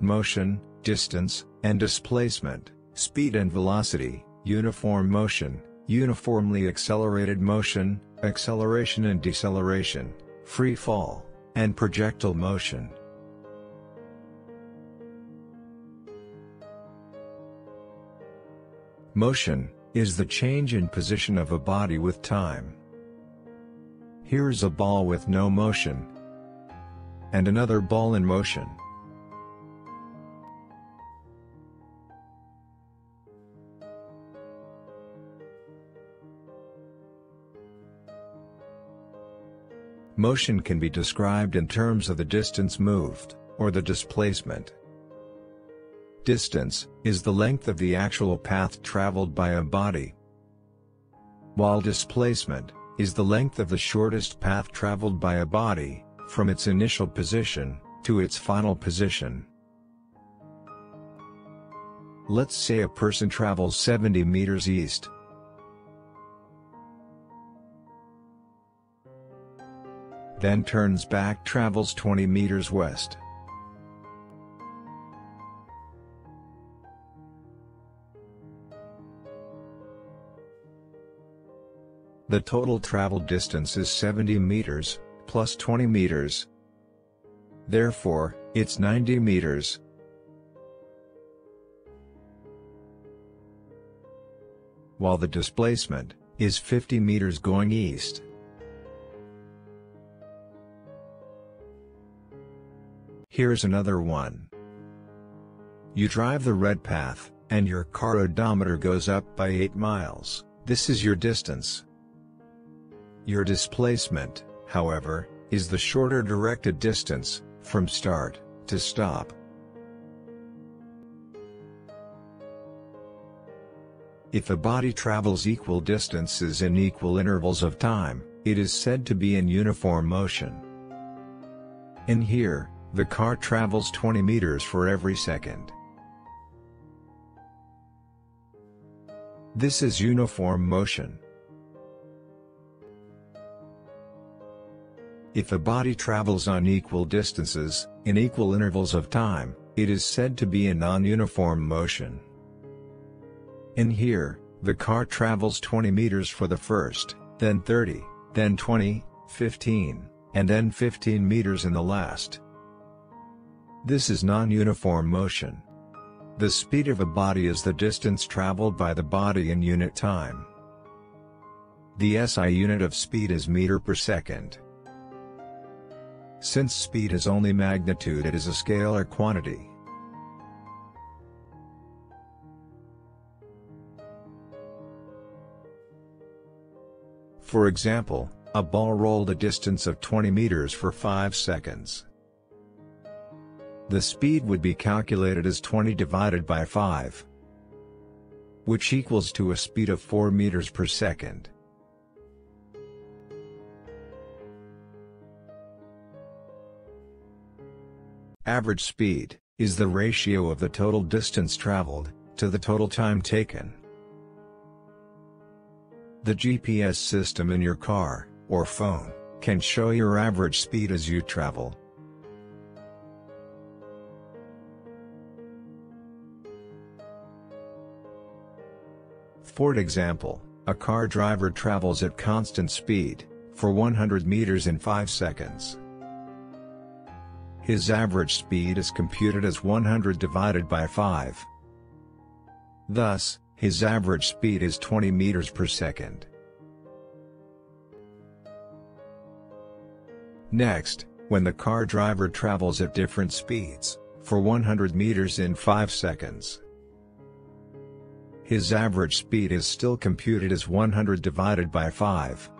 motion, distance, and displacement, speed and velocity, uniform motion, uniformly accelerated motion, acceleration and deceleration, free fall, and projectile motion. Motion, is the change in position of a body with time. Here's a ball with no motion. And another ball in motion. Motion can be described in terms of the distance moved, or the displacement. Distance, is the length of the actual path traveled by a body. While displacement, is the length of the shortest path traveled by a body, from its initial position, to its final position. Let's say a person travels 70 meters east. Then turns back travels 20 meters west. The total travel distance is 70 meters, plus 20 meters. Therefore, it's 90 meters. While the displacement, is 50 meters going east. Here's another one. You drive the red path, and your car odometer goes up by 8 miles, this is your distance. Your displacement, however, is the shorter directed distance, from start, to stop. If a body travels equal distances in equal intervals of time, it is said to be in uniform motion. In here, the car travels 20 meters for every second. This is uniform motion. If a body travels on equal distances, in equal intervals of time, it is said to be in non-uniform motion. In here, the car travels 20 meters for the first, then 30, then 20, 15, and then 15 meters in the last. This is non-uniform motion. The speed of a body is the distance traveled by the body in unit time. The SI unit of speed is meter per second. Since speed is only magnitude it is a scalar quantity. For example, a ball rolled a distance of 20 meters for 5 seconds. The speed would be calculated as 20 divided by 5, which equals to a speed of 4 meters per second. Average speed, is the ratio of the total distance traveled, to the total time taken. The GPS system in your car, or phone, can show your average speed as you travel. For example, a car driver travels at constant speed, for 100 meters in 5 seconds. His average speed is computed as 100 divided by 5. Thus, his average speed is 20 meters per second. Next, when the car driver travels at different speeds, for 100 meters in 5 seconds, his average speed is still computed as 100 divided by 5.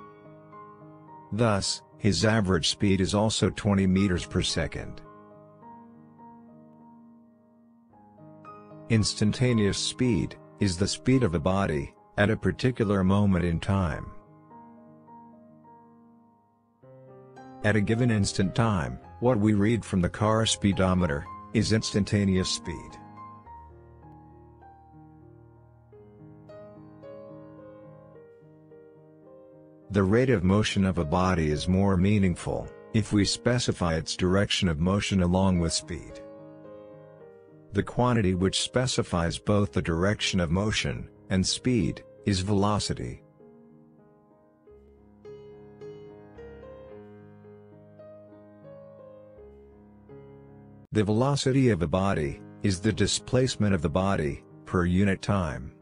Thus, his average speed is also 20 meters per second. Instantaneous speed, is the speed of a body, at a particular moment in time. At a given instant time, what we read from the car speedometer, is instantaneous speed. The rate of motion of a body is more meaningful, if we specify its direction of motion along with speed. the quantity which specifies both the direction of motion and speed is velocity. The velocity of a body is the displacement of the body per unit time.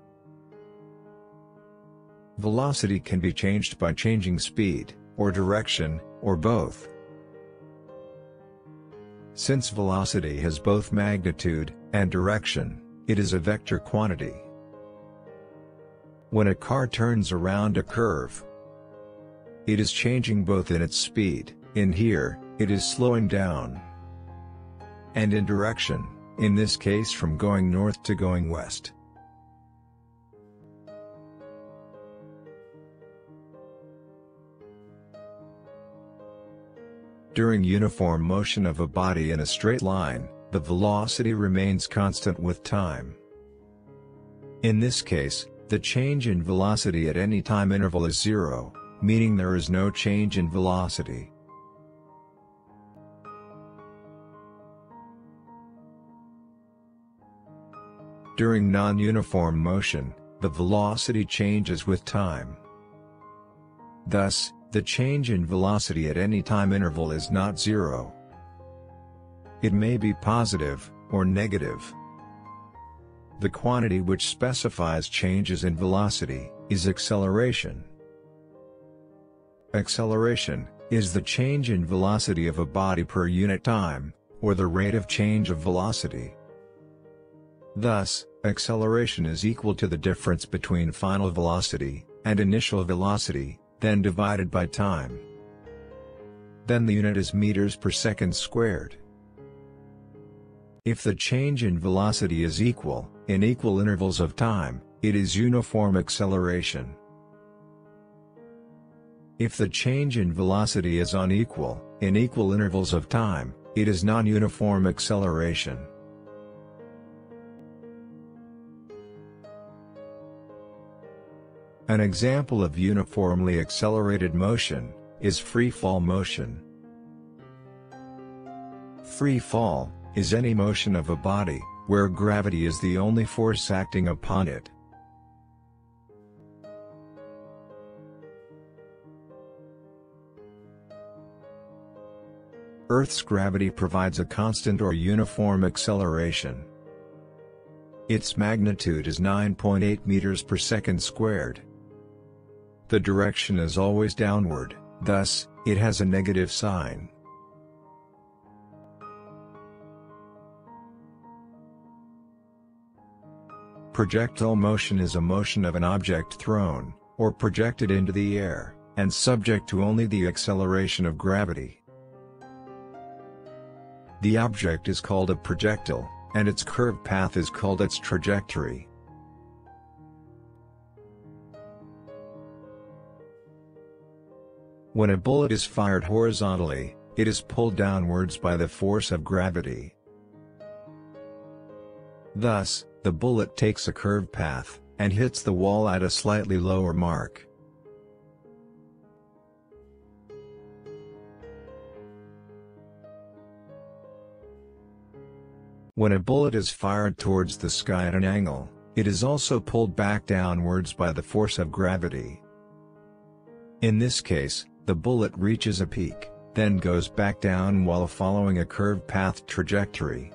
Velocity can be changed by changing speed, or direction, or both. Since velocity has both magnitude and direction, it is a vector quantity. When a car turns around a curve, it is changing both in its speed, in here, it is slowing down, and in direction, in this case from going north to going west. During uniform motion of a body in a straight line, the velocity remains constant with time. In this case, the change in velocity at any time interval is zero, meaning there is no change in velocity. During non-uniform motion, the velocity changes with time. Thus, the change in velocity at any time interval is not zero. It may be positive, or negative. The quantity which specifies changes in velocity, is acceleration. Acceleration, is the change in velocity of a body per unit time, or the rate of change of velocity. Thus, acceleration is equal to the difference between final velocity, and initial velocity, then divided by time. Then the unit is meters per second squared. If the change in velocity is equal, in equal intervals of time, it is uniform acceleration. If the change in velocity is unequal, in equal intervals of time, it is non-uniform acceleration. An example of uniformly accelerated motion, is free fall motion. Free fall, is any motion of a body, where gravity is the only force acting upon it. Earth's gravity provides a constant or uniform acceleration. Its magnitude is 9.8 meters per second squared. The direction is always downward, thus, it has a negative sign. Projectile motion is a motion of an object thrown, or projected into the air, and subject to only the acceleration of gravity. The object is called a projectile, and its curved path is called its trajectory. When a bullet is fired horizontally, it is pulled downwards by the force of gravity. Thus, the bullet takes a curved path, and hits the wall at a slightly lower mark. When a bullet is fired towards the sky at an angle, it is also pulled back downwards by the force of gravity. In this case, the bullet reaches a peak, then goes back down while following a curved path trajectory.